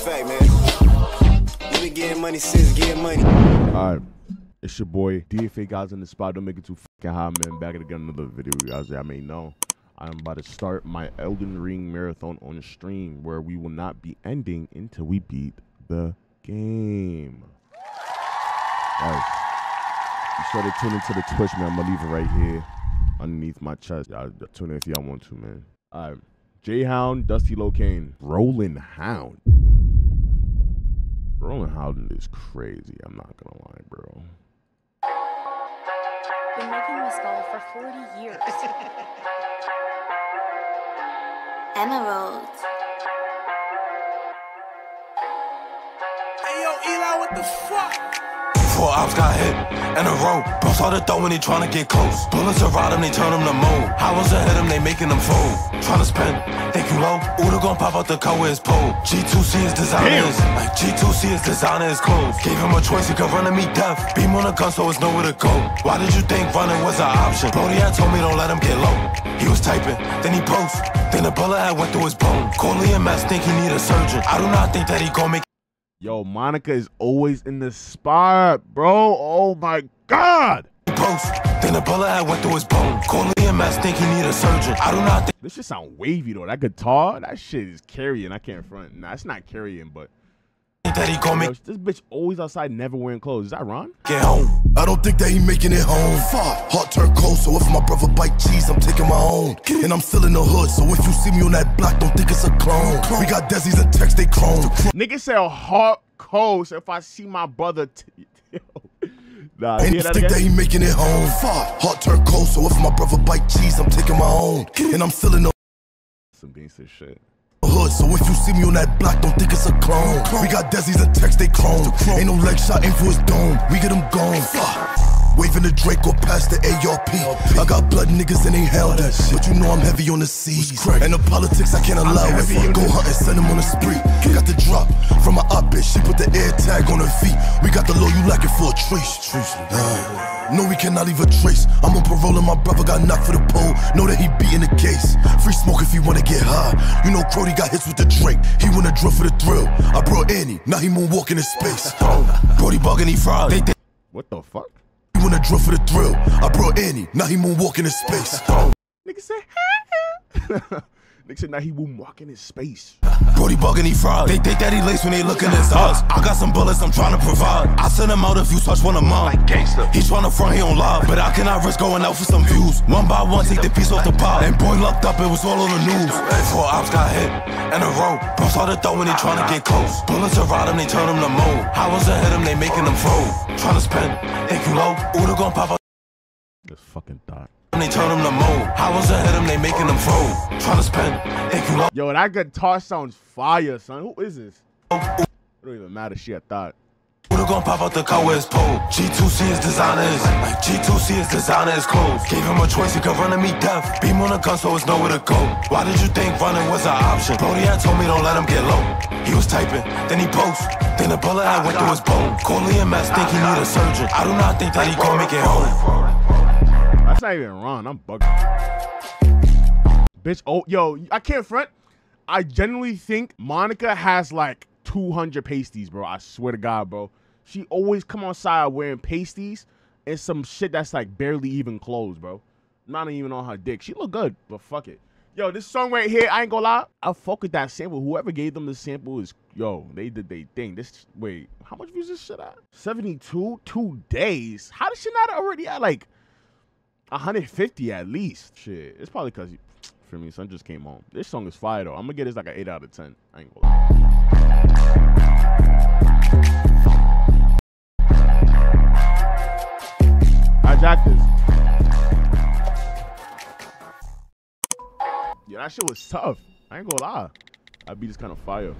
fact, man. We been getting money since getting money. All right. It's your boy DFA Gaza in the spot. Don't make it too fucking hot, man. Back at again another video, you guys. I may know. I'm about to start my Elden Ring marathon on the stream where we will not be ending until we beat the game. Guys, be sure to tune into the Twitch, man. I'm gonna leave it right here underneath my chest. Y'all tune in if y'all want to, man. All right. Jay Hound, Dusty Locane, Rolling Hound. Rolling Hound is crazy. I'm not gonna lie, bro. Been making this ball for 40 years. Emerald. Hey yo, Eli, what the fuck? Four ops got hit in a row. Bro started throwing, he tryna get close. Bullets around him, they turn him to mold. Hours ahead him, they making him fold. Tryna spin, think you low. Uda gon' pop out the car with his pole. G2C is designer is like G2C is designer his clothes. Gave him a choice, he could run to meet death. Beam on a gun, so it's nowhere to go. Why did you think running was an option? Brody had told me don't let him get low. He was typing, then he post. Then the bullet had went through his bone. Corley and Mass think he need a surgeon. I do not think that he gon' make Yo, Monica is always in the spot, bro. Oh my god. post. Then the bullet had went through his bone. And Mass think he need a surgeon. I do not think This shit sound wavy though. That guitar, that shit is carrying. I can't front. Nah, it's not carrying, but that he gon' yo, this bitch always outside, never wearing clothes. Is that Ron? Get home. I don't think that he making it home. Fuck. Heart turned cold, so if my brother bite cheese, I'm taking my own. And I'm still in the hood, so if you see me on that block, don't think it's a clone. We got Desi's and text, they clone. Nigga said heart cold. So if I see my brother, t- yo, nah, Ain't hear that think that again? he making it home. Fuck. Heart turned cold, so if my brother bite cheese, I'm taking my own. And I'm still in the Some gangster shit. Hood, so if you see me on that block, don't think it's a clone. We got Desi's and text, they clone. Ain't no leg shot, aim for his dome. We get him gone. Fuck. Waving the Drake, Draco past the ARP. I got blood niggas and they held it. But you know I'm heavy on the seas. And the politics, I can't allow it. Go hunt and send him on the spree. Got the drop from my op bitch. She put the air tag on her feet. We got the low, you like it for a trace. Uh, no, we cannot leave a trace. I'm on parole and my brother got knocked for the pole. Know that he beating the case. Free smoke if he wanna get high. You know Crody got hits with the drink. He wanna drill for the thrill. I brought Annie, now he moonwalking in space. Brody bugging, he fraud. They think What the fuck? He wanna drill for the thrill. I brought Annie, now he moonwalking in space. Nigga said, Nigga said, now he won't walk in his space. Brody bugging, he fraud. They think that he laced when they look in his eyes. I got some bullets, I'm trying to provide. I send him out if you touch one of mine. He tryna front, he don't lie. But I cannot risk going out for some views. One by one, take the piece off the pile. And boy locked up, it was all on the news. Four ops got hit in a row. Bro started throwing, they tryna get close. Bullets around him, they turn him to mold. Hours ahead him, they making him fold. Tryna spin, think you low. Uda gon' pop out. This fucking thought. They turn him to mold. Hours ahead him, they making him fold. Tryna spin, think you low. Yo, that guitar sounds fire, son. Who is this? It don't even matter. She a thought. Uda gon' pop out the car with his pole. G2C is designers. like G2C is designers clothes. Gave him a choice, he could run to meet death. Beam on a gun, so it's nowhere to go. Why did you think running was an option? Brody had told me don't let him get low. He was typing, then he post. Then the bullet had went through his bone. And Mass think he need a surgeon. I do not think that he gon' make it home. That's not even Ron. I'm bugging. Bitch, oh, yo, I can't front. I genuinely think Monica has like 200 pasties, bro. I swear to God, bro. She always come on side wearing pasties and some shit that's like barely even clothes, bro. Not even on her dick. She look good, but fuck it. Yo, this song right here, I ain't gonna lie. I fuck with that sample. Whoever gave them the sample is, yo, they did they thing. This, wait, how much views this shit at? 72? Two days? How did she not already at like 150 at least. Shit, it's probably because for me, son just came home. This song is fire though. I'm gonna get this like an 8 out of 10. I ain't gonna lie. I jacked this. Yeah, that shit was tough. I ain't gonna lie. That beat is kind of fire.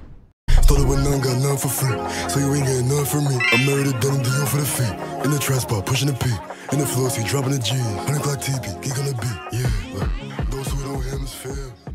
Thought it was none, got none for free. So you ain't getting none from me. I'm married to denim, do you for the feet. In the trap spot, pushing the P. In the floor, see dropping the G. 100 Glock TP, geek on the beat. Yeah, look. Those who don't him is fair.